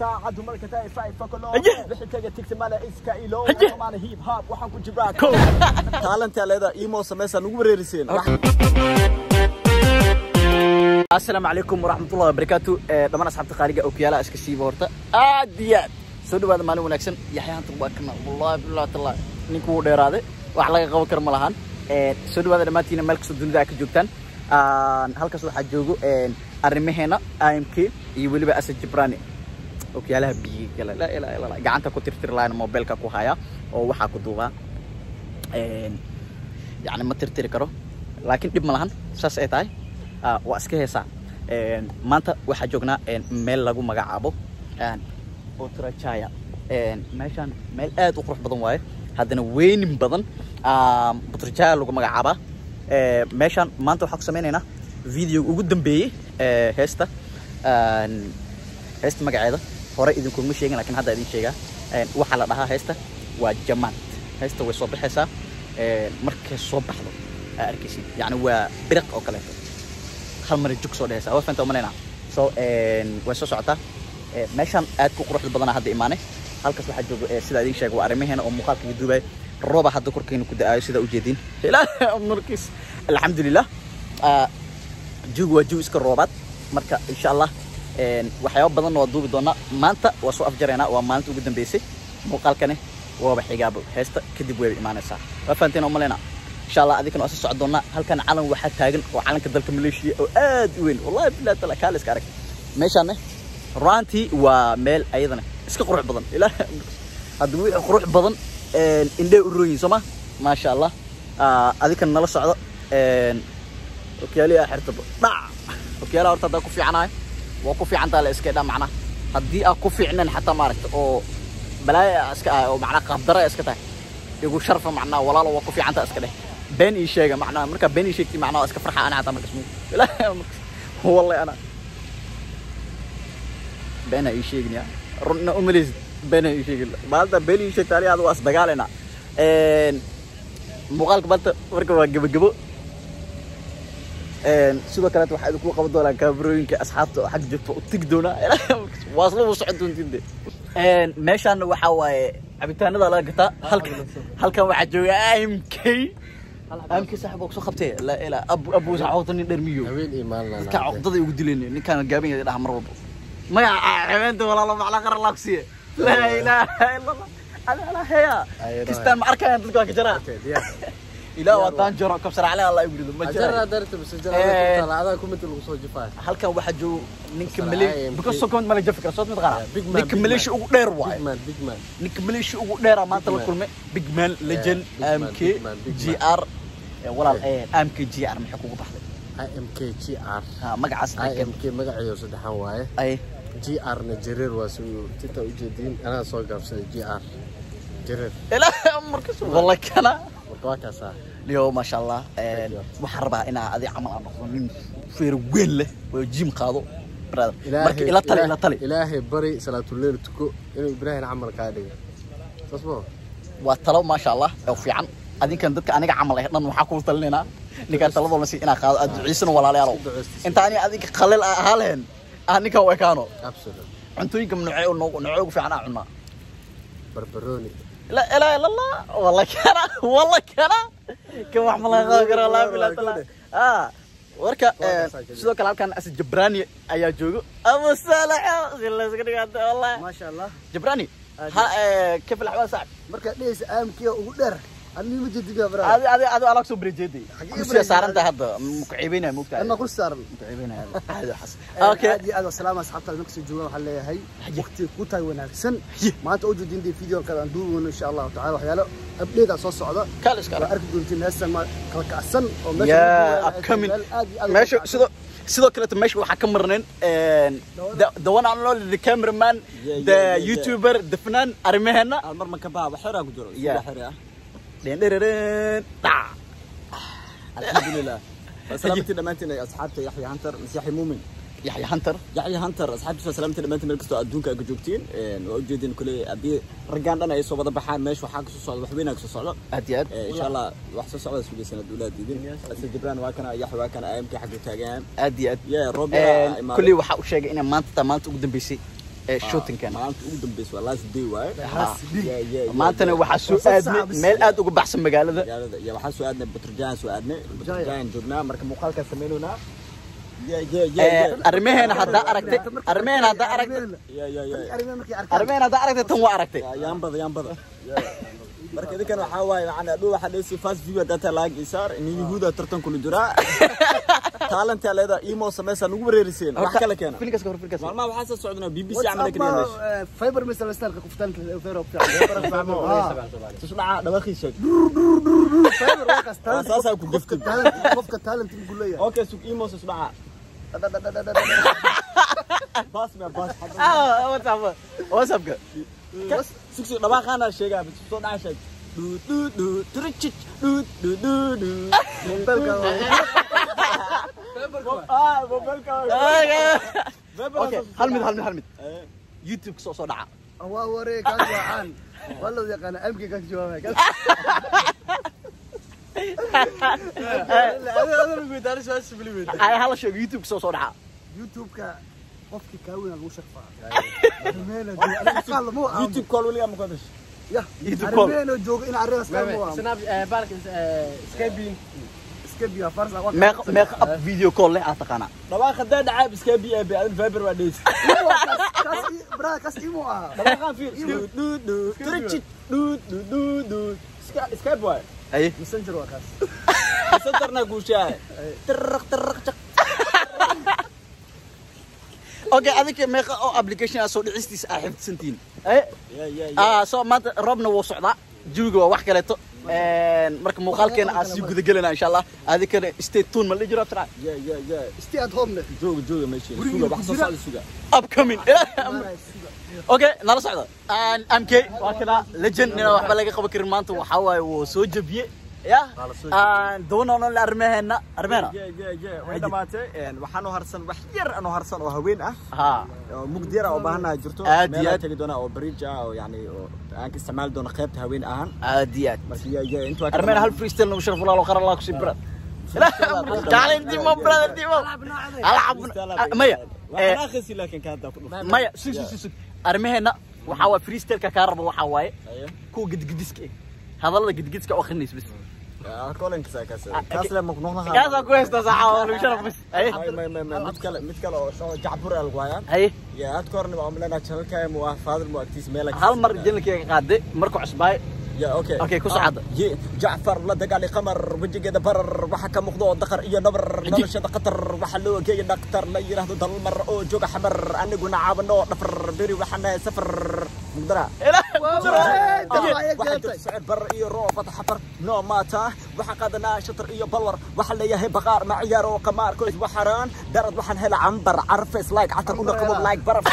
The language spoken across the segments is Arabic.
saacadu male iska ilo maana hip hop waxaan ku leeda imo wareeriseen Eh, horta aad iyo aad soo dhawaada maalin wanaagsan yaxya hantan waa kana wallahi billahi tallahi ninku wuu dheeraaday wax laga qaban karo ma lahan Eh, soo dhawaada dhammaantiina meel kastoo dunida aad ka joogtaan Aan- halkaas waxaa joogo eh, arrimaheena imk iyo weliba asad jibrani okyaalaha biyiga gala laa ilaaha illa allah gacanta ku tirtiri lahayn mobilka ku haya oo waxaa ku duubaa yani ma tirtiri karo laakiin dhib ma lahan saas ay tahay ah, waa iska heesaa maanta waxaa joognaa meel lagu magacaabo Een, meeshaan meel aad u qurux badan waaye haddana weynin badan ah, Putrajaya lagu magacaabaa Ee, meeshaan maanta waxaa ku sameynaynaa video ugu dambeeyey ee, هستا هستا مجايدة هورا إذن كل مشي لكن هذا إذن شيء وحلا لها هستا وجمعت هستا وصوب حسا مركز صوب حلو أركيسي يعني هو برق أو كلام خل مري جوك صوب هسا وفنت أو ملينا سو وصو سعتا مشان أتكو روح البطنة هذا إيمانه هل كسر حد جو سيدا إذن شيء وأرمي هنا أو مخالك يدوبه روبه حد كركين كده سيدا وجدين لا أم مركز الحمد لله juug waa juug iska roobaad marka insha allah een, waxyaabo badan waa duubi doonaa maanta waa soo afjaraynaa waa maalinta ugu dambeysay muuqaalkani waaba xigaabo heesta kadib wayba imaanaysaa waa fahanteen oo malaynaa insha allah adinkana waa soo socon doonaa halkan calan waxaa taagan oo calanka dalka maleeshiya oo aad u weyn wallahi billahi taala kaale iska arag meeshaanne runtii waa meel ayadana iska qurux badan ilaa hadda wixii qurux badan indhee u rooyin soo ma maasha allah Ah, adinkana nala socdo وكيالي أحرت بع وكيالي أرتدى كوفي عناي وكوفي عن ده الإسكي ده معنا هدي أكوفي عنن حتى مارت أو بلا إسك أو معنا قدرة إسكته يقول شرف معنا ولا لو وكوفي عن ده إسكده بين إيشيجا معنا مرك بين إيشيك معنا إسك فرحة أنا عطا مكسمو لا والله أنا بين إيشيجنا رن أمليز بين إيشيج ما هذا بين إيشيج تالي هذا واسدقالنا مقالك بنت مرك بجيبو sidoo kaleet waxaa idinku qaban doonaa kaabarooyinka asxaabta oo xag joogta u tigi doonaa waa isla socon doontiin meeshaan waxaa waaye cabitaanada laga gataa halkan waxaa jooga imk imk saaxib waa kusoo qabtee laa ilaa abu abu saxoota nin dheer miyo haween iyo maalin dadka caqdada ugu dileen ninkaan gaaban yahay dhaha mar walba magaca xebeenta walaalo macla qara laaqsiye laa ilaaha illa allah ala ala heya Ay, kistaan ma arkayaan dadka waa ka jaraa ilaa waa daan jaro kabsar cali allah igu rido ma jiraa darta bas Eh. ajara taala adaa kumid lagu soo jifaa halkan waxaa joogo ninka malay because soo comment mala jafi kara soo mid qara ninka man. ugu dheer man big man ninka maleesha ugu dheera maanta la kulmay big man legend amk gr Eh, walaal amk gr maxay kugu baxday imk gr Ha, magacaas imk magaceedu saddexan waaye ay gr na jareer waa si tinta ujeediin anaa soo gaabsaday gr jareer ilaa markas wallahi kana ليو ما شاء الله وحربا أنا ادي عمل أنا فير وين له وجيم قادو برادر مرك إلى تلي إلى تلي إلهي بري صلاة الليل تكو انه إبراهيم عمل قاعد تصبر وطلب ما شاء الله وفي عم. ادين كان ددك انيغا عمل اهدن وحا كو تلنينا نيكا طلب ما سي إنا قاد ادعيسن آه، ولا لا أنت اني ادي قليل اهلهن انيكا وكانو ابسولوت أنتو يكم نوعي نوعي في عنا عمر بربروني. لا اله الا الله والله كان والله كان كم wax ma la bilaa tala ah warka Waa ka sidoo kale halkan as jabrani ayaa joogo abu salax sila iska dhigata wallahi maasha allah jabrani ha كيف الاحوال صاحب marka dhehaysa aamkiya ugu dheer هذه هذه هذه على جدي حقيقة كرسي بريجيدي. صارنت هذا مكعبين مكتئب ana ku saaran مكعبين هذا هذا حسن أوكي iyo aad wasalaam asxaabta markasoo joogaan waxaan leeyahay waqti ku tahay wanaagsan maanta oo jeedin dee video kale aan duubeyno insha allahu tacaala waxyaalo update ah soo socda waa كالش arki doontiin heestan ma kala kacsan oo duubayo upcoming ugu sidoo sidoo kale meesha waxaa ka marnayn the one and only the cameraman the youtuber the fanaan arrimaheena mar ma ka baa waxyara ku jiro Yeah. xiri ah yaxya hantar asxaabtiisa salaamtii dhammaantiin meel kastoo adduunka ay ka joogtiin Een, waa ujeedin kule haddii raggaan dhan ay soo wada baxaan meesha waxaa kasoo socda wax weyn aa kasoo socdo aad iyo aad Ee, insha allah wax soo socda sugaysan adduulaha diidin ase jibraan waa kana yaxya waa kana ayamkii xagga taagan aad iyo aad ye roob yaraa imaado. kulley waxaa u sheegay inay maanta taa maanta ugu dambeysay maantana waxaa soo aadnay meel aad uga baxsan magaalada magaalada iyo waxaan soo aadnay baturjaan soo aadnay baturjaan joognaa marka muuqaalkaan sameynaynaa Yeah, yeah, yeah, Ee, yeah. arrimaheena haddaa aragtay arrimaheena haddaa aragtay Yeah, yeah, yeah. arrimaha markay arkaan arrimaheena haddaa aragtay tan waa aragtay Ya, yaambada yaambada marka idinkan waxaa waaye macana dhow waxaa dhehaysa fast view data laag isaar nin yahuuda tartan kula jiraa taalantaa leedaa imo sameysaa nagu wareeriseen wax kale keena filkaas ka hor filkaas maalmaha waxaa soo socdana b b c camal ka dhiganays fiber misal istalka kuftaanka fiber fiber tusdhaca dhawaaqii sheeg waa kaas Waa saasaa ku gaftay qofka talent ku leeyahay okay sug imo tusdhaca baas me baas ah whatsapp whatsappka sug sug dhawaaqaana sheegaa soo dhaca sheeg dhuu dhuu dhuu turicich dhuu dhuu dhuu dhuu ah mobilka okay hal mid hal mid hal mid youtube soo soo dhaca waa waree kaas waa caan waa loo yaqaana amki kaas jawaabay kaas ay hala sheego youtube soo soo dhaca youtube-ka qofkii kaawina lagu sharfaa arrimeena jooga aniga qaal ma aha youtube call weligaa ma qadash ya YouTube call. arrimeena jooga in arrimaas qaal ma aha meeq ab video call leh aad taqaana dhawaaq hadaa dhacaab iska bi ab adan viber waa dheys skype waay aye messenger waa kaas messengerna guushaa tirraq tirraq jaq okay adinka meeqa oo application aa soo dhicistiisa aa xifdisantiin aye. Soo maanta roobna wuu socdaa jawiga waa wax kaleeto marka muuqaalkeena aan sii gudagelayna insha allah adinkana stay tune ma la jiro try ya ya ya stay at home jooga jooga meesha suga wax soo socda suga upcoming okay nala socda Aan- mk waa kana legend nina waxba laga qaban karin maanta waxaa waaye wuu soo doonano la harsan wax yar harsan oo haween ah ha oo mugdi yar ah oo baahanaha jirto Aad iyo meelaan aad. tegi doona oo bridge ah oo yani oo aan ka isticmaali doono qaybta haween ahaan aad iyo aad marka ya ya inta waa ka arrimaheena hal freestyle nagu sharaf walaalo qaran laa kusii brad تعال ديمو برادر ديمو العب ميا waxaan akhriisi laakiin ka hadda ku dhufan ميا سوق سوق سوق arrimaheena waxaa waa freestyle-ka kaa rabo waxaa waaye kuwa gidgidiska eh hadallada gidgidiska oo akhrinaysa bis أكلن كسر كسر مكنوها كذا كويس تزحى ونشرب بس. أي. ما ما ما متكل متكل شو جعبر الغوايان أي. يا أذكر نبغى عملنا شل كام وفادر مؤتيس ملك هل مر جن كي قاعد مركو عصباي يا أوكي. أوكي كوس آه، عاد ي جعفر لا دقى لي قمر بيجي كذا برر وح كم مخضوع دخر إيه نبر. نبر شد قطر وح لو كي نقطر. لا يراه ضل مر أو جوك حمر. أنا قلنا عابنا نفر. بري وحنا سفر. مقدرة إيه waxaa jirta sicir bar iyo roob fatax xafar noo maata waxaa qaadanaa shatar iyo balwar waxaa leeyahay baqaar ma ciyaar oo qamaar koys waxaraan darad waxaan hela cambar carfes like catar una qabo like baraf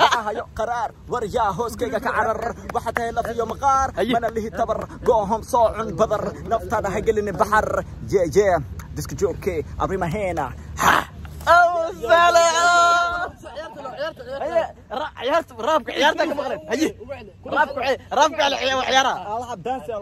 waxaa hayo qaraar war yaa hooskayga ka carar waxaa tahay laf iyo maqaar mana lihi tabar goohom soo cun badar naftaada ha gelin baxar jee jee عيارت رابك عيارتك مغرب هجي رابك رابك على عيارها alab dansa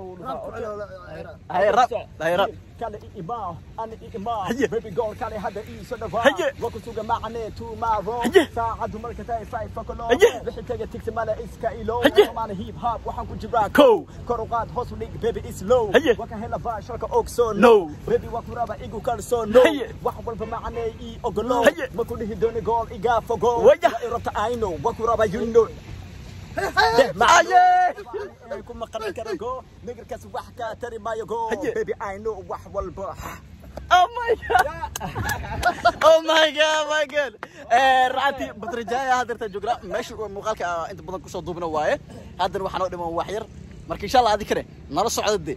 هاي راب هاي راب kale i imaa ani i imaa Haye. baby girl kale hadda ii soo dhawaa Haye. waa ku suga macane tomorrow Haye. saacadu marka tahay five o'clock Haye. wixii taga tigsi male iska ilo Haye. maana hip hop waxaan ku jiraa Kow. kor u qaad hoos u dhig baby is low Haye. waa ka hela baashalka ogso No. baby waa ku raba igu kalsoo no Haye. wax walba macane ii qaran kara go nigirkaas wax ka tari maayo go Haye. baby I know wax walba Oh my god. Oh my god, my god. Eh raati badrajaya hadarta joogna meesha uu muuqaalka ah, inta badan kusoo duubna waaye. Haddana waxaan oo dhiman wax yar. Marka insha Allah adikare nala socdo dee.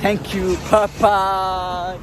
thank you. Bye bye